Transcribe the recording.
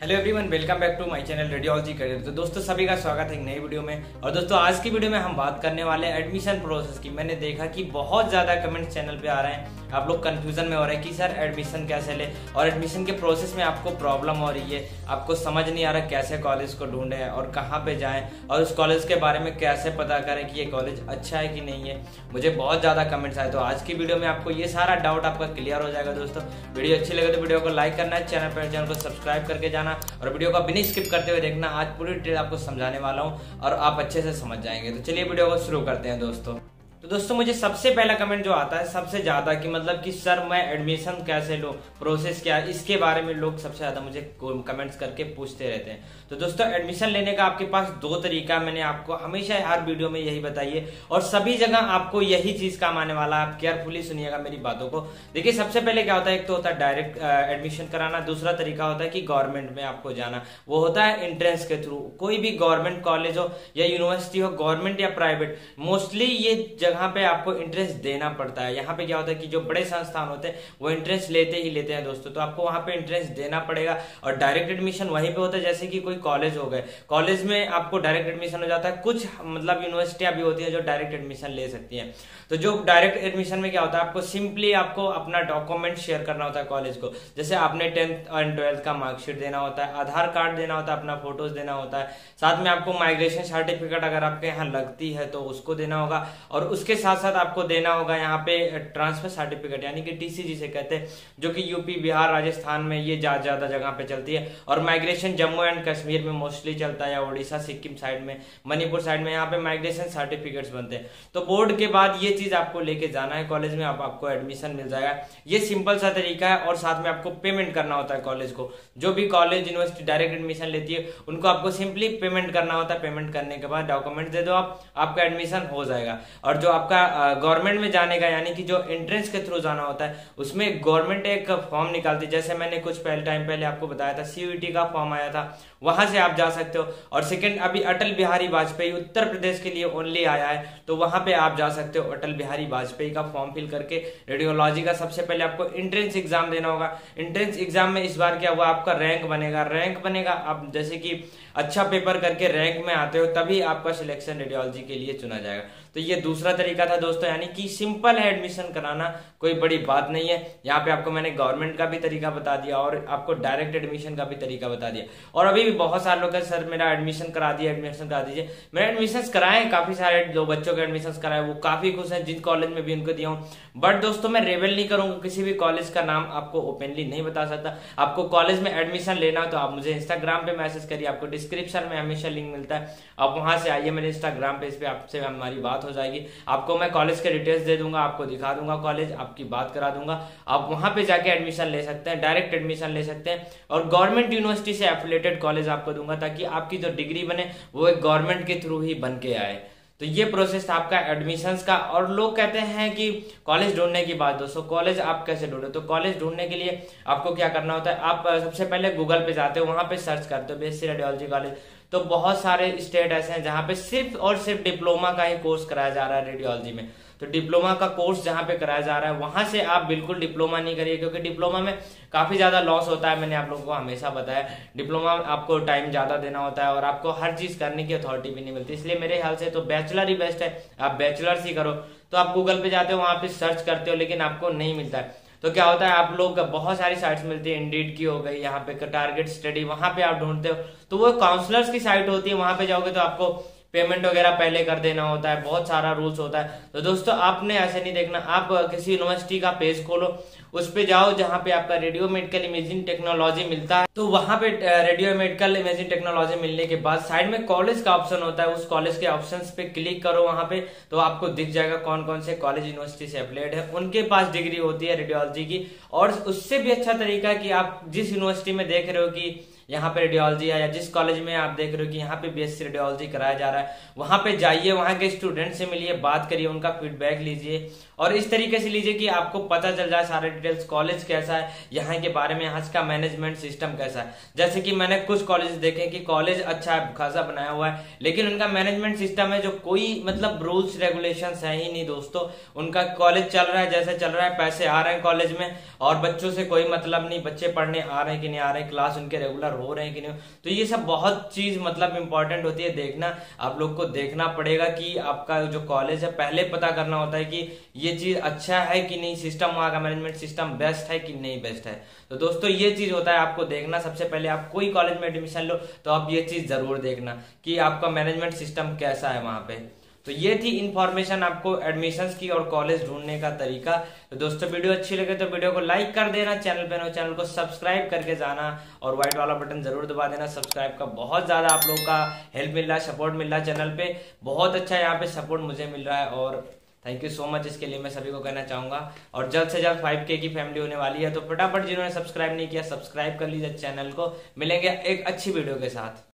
Hello everyone welcome back to my channel radiology career तो दोस्तों, सभी का स्वागत है एक नई वीडियो में। और दोस्तों, आज की वीडियो में हम बात करने वाले हैं एडमिशन प्रोसेस की। मैंने देखा कि बहुत ज़्यादा कमेंट्स चैनल पे आ रहे हैं। आप लोग कंफ्यूजन में हो रहे हैं कि सर एडमिशन कैसे ले? और एडमिशन के प्रोसेस में आपको प्रॉब्लम हो रही है। आपको समझ नहीं आ रहा कैसे कॉलेज को ढूंढे और कहाँ पे जाएँ। और उस कॉलेज के बारे में कैसे पता करें कि ये कॉलेज अच्छा है कि नहीं है। मुझे बहुत ज़्यादा कमेंट्स आए। तो आज की वीडियो में आपको ये सारा डाउट आपका क्लियर हो जाएगा दोस्तों। वीडियो अच्छी लगे तो वीडियो को लाइक करना है चैनल पर चैनल को सब्सक्राइब करके जाना। और वीडियो को बिना स्किप करते हुए देखना। आज पूरी डिटेल आपको समझाने वाला हूँ और आप अच्छे से समझ जाएँगे। तो चलिए वीडियो को शुरू करते हैं दोस्तों। तो दोस्तों, मुझे सबसे पहला कमेंट जो आता है, सबसे ज़्यादा कि मतलब कि, सर, मैं एडमिशन कैसे लो? प्रोसेस क्या इसके बारे में लोग सबसे ज़्यादा मुझे कमेंट्स करके पूछते रहते हैं। तो दोस्तों एडमिशन लेने का आपके पास दो तरीका मैंने आपको हमेशा हर वीडियो में यही बताइए। और सभी जगह आपको यही चीज़ काम आने वाला आप केयरफुली सुनिएगा मेरी बातों को। देखिए, सबसे पहले क्या होता है, एक तो होता है डायरेक्ट एडमिशन कराना, दूसरा तरीका होता है कि गवर्नमेंट में आपको जाना। वो होता है एंट्रेंस के थ्रू कोई भी गवर्नमेंट कॉलेज हो या यूनिवर्सिटी हो गवर्नमेंट या प्राइवेट मोस्टली ये जगह पे आपको इंटरेस्ट देना पड़ता है। यहाँ पे क्या होता है कि जो बड़े संस्थान होते हैं, वो इंटरेस्ट लेते ही लेते हैं दोस्तों। तो आपको वहाँ पे इंटरेस्ट देना पड़ेगा और डायरेक्ट एडमिशन वहीं पे होता है, जैसे कि कोई कॉलेज हो गए। कॉलेज में आपको डायरेक्ट एडमिशन हो जाता है। कुछ मतलब यूनिवर्सिटियाँ भी होती है जो डायरेक्ट एडमिशन ले सकती है। तो जो डायरेक्ट एडमिशन में क्या होता है, आपको सिंपली आपको अपना डॉक्यूमेंट शेयर करना होता है कॉलेज को। जैसे आपने टेंथ एंड ट्वेल्थ का मार्कशीट देना होता है, आधार कार्ड देना होता है, अपना फ़ोटोज़ देना होता है। साथ में आपको माइग्रेशन सर्टिफिकेट अगर आपके यहाँ लगती है तो उसको देना होगा। और उसके साथ साथ आपको देना होगा यहाँ पे ट्रांसफ़र सर्टिफिकेट यानी कि टीसी जिसे कहते हैं, जो कि यूपी बिहार, राजस्थान में ये ज़्यादा जगह पे चलती है। और माइग्रेशन जम्मू एंड कश्मीर में मोस्टली चलता है या उड़ीसा सिक्किम साइड में, मणिपुर साइड में यहाँ पे माइग्रेशन सर्टिफिकेट्स बनते हैं। तो बोर्ड के बाद ये चीज़ आपको लेके जाना है कॉलेज में, आप, आपको एडमिशन मिल जाएगा। ये सिंपल सा तरीका है और साथ में आपको पेमेंट करना होता है कॉलेज को। जो भी कॉलेज यूनिवर्सिटी डायरेक्ट एडमिशन लेती है, उनको आपको सिंपली पेमेंट करना होता है। पेमेंट करने के बाद डॉक्यूमेंट दे दो आप, आपका एडमिशन हो जाएगा। और जो आपका गवर्नमेंट में जाने का, यानी कि जो एंट्रेंस के थ्रू जाना होता है, उसमें गवर्नमेंट एक फॉर्म निकालती है। जैसे मैंने कुछ पहले टाइम पहले आपको बताया था सीयूटी का फॉर्म आया था, वहाँ से आप जा सकते हो। और सेकंड अभी अटल बिहारी वाजपेयी उत्तर प्रदेश के लिए ओनली आया है तो वहाँ पे आप जा सकते हो अटल बिहारी वाजपेयी का फॉर्म फिल करके। रेडियोलॉजी का सबसे पहले आपको एंट्रेंस एग्ज़ाम देना होगा। एंट्रेंस एग्ज़ाम में इस बार क्या हुआ, आपका रैंक बनेगा। रैंक बनेगा, आप जैसे कि अच्छा पेपर करके रैंक में आते हो, तभी आपका सिलेक्शन रेडियोलॉजी के लिए चुना जाएगा। तो ये दूसरा तरीका था दोस्तों, यानी कि सिंपल है एडमिशन कराना कोई बड़ी बात नहीं है। यहाँ पे आपको मैंने गवर्नमेंट का भी तरीका बता दिया और आपको डायरेक्ट एडमिशन का भी तरीका बता दिया। और अभी भी बहुत सारे लोग सर, मेरा एडमिशन करा दिया एडमिशन करा दीजिए। मैंने एडमिशन कराए, काफ़ी सारे जो बच्चों के एडमिशन कराए, वो काफ़ी खुश है, जिन कॉलेज में भी उनको दिया हूँ। बट दोस्तों, मैं रेवल नहीं करूँगा, किसी भी कॉलेज का नाम आपको ओपनली नहीं बता सकता। आपको कॉलेज में एडमिशन लेना हो तो आप मुझे इंस्टाग्राम पे मैसेज करिए, आपको डिस्क्रिप्शन में हमेशा लिंक मिलता है। आप वहाँ से आइए मेरे इंस्टाग्राम पेज पे, आपसे हमारी बात हो जाएगी। आपको मैं कॉलेज के डिटेल्स दे दूँगा, आपको दिखा दूँगा कॉलेज आपकी बात करा दूँगा। आप वहाँ पे जाके एडमिशन ले सकते हैं डायरेक्ट एडमिशन ले सकते हैं। और गवर्नमेंट यूनिवर्सिटी से एफिलेटेड कॉलेज आपको दूँगा ताकि आपकी जो डिग्री बने, वो एक गवर्नमेंट के थ्रू ही बन के आए। तो ये प्रोसेस था आपका एडमिशंस का और लोग कहते हैं कि कॉलेज ढूँढने की बात, दोस्तों कॉलेज आप कैसे ढूंढो? तो कॉलेज ढूँढने के लिए आपको क्या करना होता है? आप सबसे पहले गूगल पे जाते हो, वहाँ पे सर्च करते हो बी रेडियोलॉजी कॉलेज तो बहुत सारे स्टेट ऐसे हैं जहाँ पे सिर्फ़ और सिर्फ़ डिप्लोमा का ही कोर्स कराया जा रहा है रेडियोलॉजी में। तो डिप्लोमा का कोर्स जहाँ पे कराया जा रहा है, वहाँ से आप बिल्कुल डिप्लोमा नहीं करिए, क्योंकि डिप्लोमा में काफ़ी ज़्यादा लॉस होता है, मैंने आप लोगों को हमेशा बताया। डिप्लोमा आपको टाइम ज़्यादा देना होता है और आपको हर चीज़ करने की अथॉरिटी भी नहीं मिलती। इसलिए मेरे ख्याल से तो बैचलर ही बेस्ट है, आप बैचलर्स ही करो। तो आप गूगल पे जाते हो, वहाँ पे सर्च करते हो, लेकिन आपको नहीं मिलता है। तो क्या होता है, आप लोग बहुत सारी साइट्स मिलती है इंडीड की हो गई, यहाँ पे टारगेट स्टडी वहाँ पे आप ढूंढते हो। तो वो काउंसलर्स की साइट होती है, वहाँ पे जाओगे तो आपको पेमेंट वगैरह पहले कर देना होता है, बहुत सारा रूल्स होता है। तो दोस्तों, आपने ऐसे नहीं देखना, आप किसी यूनिवर्सिटी का पेज खोलो, उस पे जाओ जहाँ पे आपका रेडियो मेडिकल इमेजिंग टेक्नोलॉजी मिलता है। तो वहाँ पे रेडियो मेडिकल इमेजिंग टेक्नोलॉजी मिलने के बाद साइड में कॉलेज का ऑप्शन होता है, उस कॉलेज के ऑप्शन पे क्लिक करो वहाँ पे तो आपको दिख जाएगा कौन कौन से कॉलेज यूनिवर्सिटी से अप्लाइड है। उनके पास डिग्री होती है रेडियोलॉजी की, और उससे भी अच्छा तरीका कि आप जिस यूनिवर्सिटी में देख रहे हो कि यहाँ पे रेडियोलॉजी है, या जिस कॉलेज में आप देख रहे हो कि यहाँ पे बीएससी रेडियोलॉजी कराया जा रहा है, वहाँ पे जाइए, वहाँ के स्टूडेंट से मिलिए, बात करिए, उनका फीडबैक लीजिए, और इस तरीके से लीजिए कि आपको पता चल जाए सारे डिटेल्स कॉलेज कैसा है, यहाँ के बारे में, यहाँ का मैनेजमेंट सिस्टम कैसा है। जैसे कि मैंने कुछ कॉलेज देखे कि कॉलेज अच्छा है, खासा बनाया हुआ है, लेकिन उनका मैनेजमेंट सिस्टम है जो कोई मतलब रूल्स रेगुलेशन है ही नहीं दोस्तों। उनका कॉलेज चल रहा है, जैसे चल रहा है, पैसे आ रहे हैं कॉलेज में, और बच्चों से कोई मतलब नहीं, बच्चे पढ़ने आ रहे हैं कि नहीं आ रहे क्लास उनके रेगुलर हो रहे हैं कि नहीं तो ये सब बहुत चीज़ मतलब इंपॉर्टेंट होती है देखना। आप लोग को देखना पड़ेगा कि आपका जो कॉलेज है, पहले पता करना होता है कि ये चीज़ अच्छा है कि नहीं सिस्टम वहाँ का मैनेजमेंट सिस्टम बेस्ट है कि नहीं बेस्ट है। तो दोस्तों, ये चीज़ होता है आपको देखना। सबसे पहले आप कोई कॉलेज में एडमिशन लो तो आप ये चीज़ ज़रूर देखना कि आपका मैनेजमेंट सिस्टम कैसा है वहाँ पे। तो ये थी इन्फॉर्मेशन आपको एडमिशंस की और कॉलेज ढूँढने का तरीका। तो दोस्तों वीडियो अच्छी लगे तो वीडियो को लाइक कर देना चैनल पे नो चैनल को सब्सक्राइब करके जाना और व्हाइट वाला बटन ज़रूर दबा देना। सब्सक्राइब का बहुत ज़्यादा आप लोगों का हेल्प मिल रहा है सपोर्ट मिल रहा है चैनल पे। बहुत अच्छा यहाँ पे सपोर्ट मुझे मिल रहा है और थैंक यू सो मच इसके लिए मैं सभी को कहना चाहूँगा। और जल्द से जल्द फाइव के की फैमिली होने वाली है तो फटाफट जिन्होंने सब्सक्राइब नहीं किया सब्सक्राइब कर लीजिए चैनल को। मिलेंगे एक अच्छी वीडियो के साथ।